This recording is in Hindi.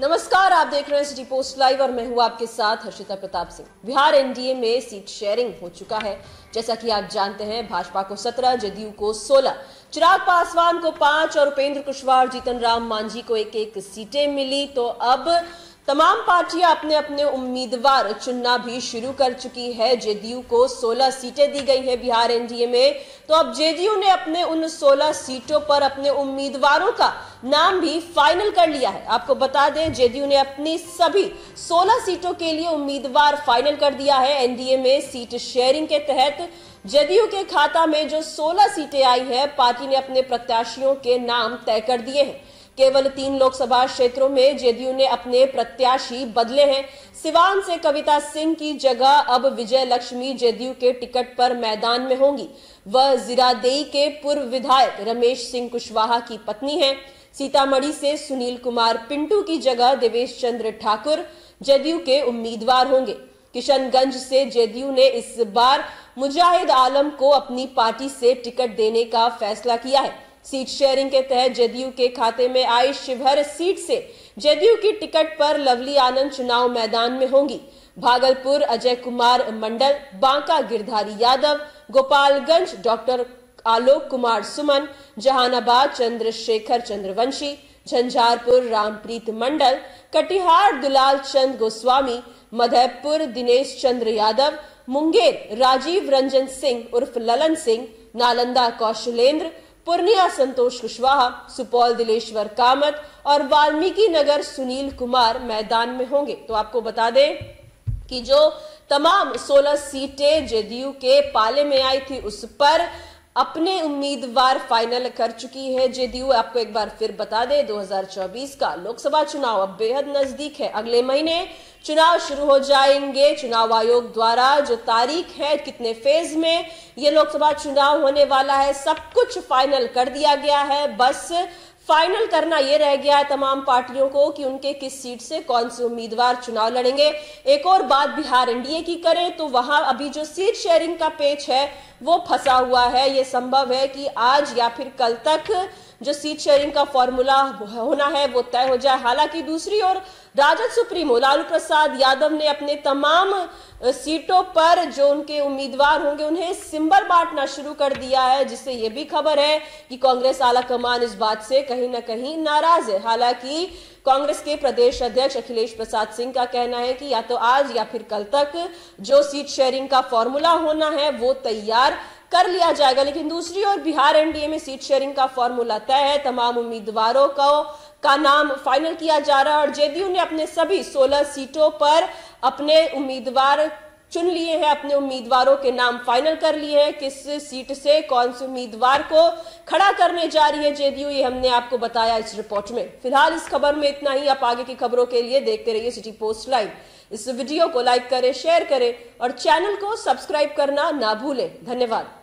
नमस्कार, आप देख रहे हैं सिटी पोस्ट लाइव और मैं हूँ आपके साथ हर्षिता प्रताप सिंह। बिहार एनडीए में सीट शेयरिंग हो चुका है। जैसा कि आप जानते हैं, भाजपा को 17 जदयू को 16 चिराग पासवान को पाँच और उपेंद्र कुशवाहा, जीतन राम मांझी को एक एक सीटें मिली। तो अब तमाम पार्टियाँ अपने अपने उम्मीदवार चुनना भी शुरू कर चुकी है। जेडीयू को 16 सीटें दी गई है बिहार एनडीए में। तो अब जेडीयू ने अपने उन 16 सीटों पर अपने उम्मीदवारों का नाम भी फाइनल कर लिया है। आपको बता दें, जेडीयू ने अपनी सभी 16 सीटों के लिए उम्मीदवार फाइनल कर दिया है। एनडीए में सीट शेयरिंग के तहत जदयू के खाता में जो 16 सीटें आई है, पार्टी ने अपने प्रत्याशियों के नाम तय कर दिए हैं। केवल तीन लोकसभा क्षेत्रों में जेडीयू ने अपने प्रत्याशी बदले हैं। सिवान से कविता सिंह की जगह अब विजय लक्ष्मी जेडीयू के टिकट पर मैदान में होंगी। वह जिरादेई के पूर्व विधायक रमेश सिंह कुशवाहा की पत्नी है। सीतामढ़ी से सुनील कुमार पिंटू की जगह देवेश चंद्र ठाकुर जेडीयू के उम्मीदवार होंगे। किशनगंज से जेडीयू ने इस बार मुजाहिद आलम को अपनी पार्टी से टिकट देने का फैसला किया है। सीट शेयरिंग के तहत जदयू के खाते में आई शिवहर सीट से जदयू की टिकट पर लवली आनंद चुनाव मैदान में होंगी। भागलपुर अजय कुमार मंडल, बांका गिरधारी यादव, गोपालगंज डॉक्टर आलोक कुमार सुमन, जहानाबाद चंद्रशेखर चंद्रवंशी, झंझारपुर रामप्रीत मंडल, कटिहार दुलाल चंद गोस्वामी, मधेपुर दिनेश चंद्र यादव, मुंगेर राजीव रंजन सिंह उर्फ़ ललन सिंह, नालंदा कौशलेंद्र, पूर्णिया संतोष कुशवाहा, सुपौल दिलेश्वर कामत और वाल्मीकि नगर सुनील कुमार मैदान में होंगे। तो आपको बता दें कि जो तमाम 16 सीटें जेडीयू के पाले में आई थी, उस पर अपने उम्मीदवार फाइनल कर चुकी है। जेडीयू आपको एक बार फिर बता दे 2024 का लोकसभा चुनाव अब बेहद नज़दीक है। अगले महीने चुनाव शुरू हो जाएँगे। चुनाव आयोग द्वारा जो तारीख है, कितने फ़ेज़ में, ये लोकसभा चुनाव होने वाला है। सब कुछ फाइनल कर दिया गया है। बस फाइनल करना ये रह गया है तमाम पार्टियों को कि उनके किस सीट से कौन से उम्मीदवार चुनाव लड़ेंगे। एक और बात बिहार एनडीए की करें तो वहाँ अभी जो सीट शेयरिंग का पेच है, वो फंसा हुआ है। ये संभव है कि आज या फिर कल तक जो सीट शेयरिंग का फॉर्मूला होना है, वो तय हो जाए। हालाँकि दूसरी ओर राजद सुप्रीमो, लालू प्रसाद यादव ने अपने तमाम सीटों पर जो उनके उम्मीदवार होंगे, उन्हें सिंबल बांटना शुरू कर दिया है, जिससे यह भी खबर है कि कांग्रेस आला कमान इस बात से कहीं ना कहीं नाराज़ है। हालाँकि कांग्रेस के प्रदेश अध्यक्ष अखिलेश प्रसाद सिंह का कहना है कि या तो आज या फिर कल तक जो सीट शेयरिंग का फॉर्मूला होना है, वो तैयार कर लिया जाएगा। लेकिन दूसरी ओर बिहार एनडीए में सीट शेयरिंग का फॉर्मूला तय है। तमाम उम्मीदवारों को का नाम फाइनल किया जा रहा है और जेडीयू ने अपने सभी 16 सीटों पर अपने उम्मीदवार चुन लिए हैं अपने उम्मीदवारों के नाम फाइनल कर लिए हैं। किस सीट से, कौन से उम्मीदवार को खड़ा करने जा रही है जेडीयू, ये हमने आपको बताया इस रिपोर्ट में। फ़िलहाल इस खबर में इतना ही। आप आगे की खबरों के लिए देखते रहिए सिटी पोस्ट लाइव इस वीडियो को लाइक करें शेयर करें और चैनल को सब्सक्राइब करना ना भूलें। धन्यवाद।